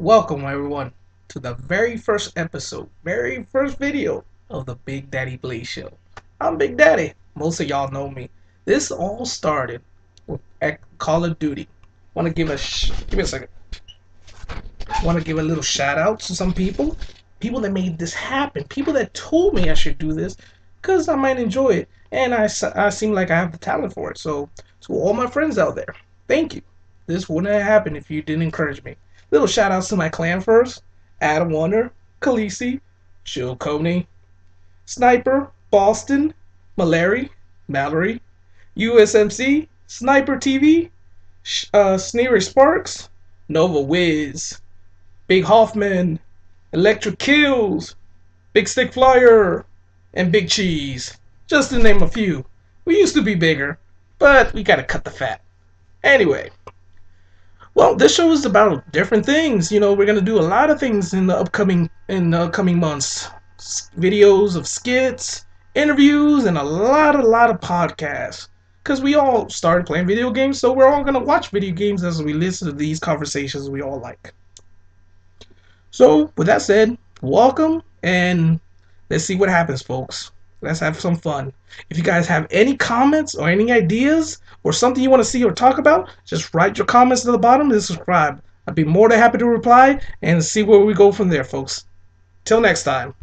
Welcome everyone to the very first episode, very first video of the Big Daddy Blaze Show. I'm Big Daddy. Most of y'all know me. This all started with Call of Duty. Want to give a give me a second. Want to give a little shout out to some people, people that made this happen, people that told me I should do this, cause I might enjoy it, and I I seem like I have the talent for it. So to all my friends out there, thank you. This wouldn't have happened if you didn't encourage me. Little shout outs to my clan first Adam Warner, Khaleesi, Jill Coney, Sniper, Boston, Mallory, Mallory, USMC, Sniper TV, uh, Sneery Sparks, Nova Wiz, Big Hoffman, Electric Kills, Big Stick Flyer, and Big Cheese, just to name a few. We used to be bigger, but we gotta cut the fat. Anyway, well, this show is about different things. You know, we're gonna do a lot of things in the upcoming in the upcoming months. S- videos of skits, interviews, and a lot, a lot of podcasts. Cause we all started playing video games, so we're all gonna watch video games as we listen to these conversations we all like. So, with that said, welcome and let's see what happens, folks. Let's have some fun. If you guys have any comments or any ideas or something you want to see or talk about, just write your comments at the bottom and subscribe. I'd be more than happy to reply and see where we go from there, folks. Till next time.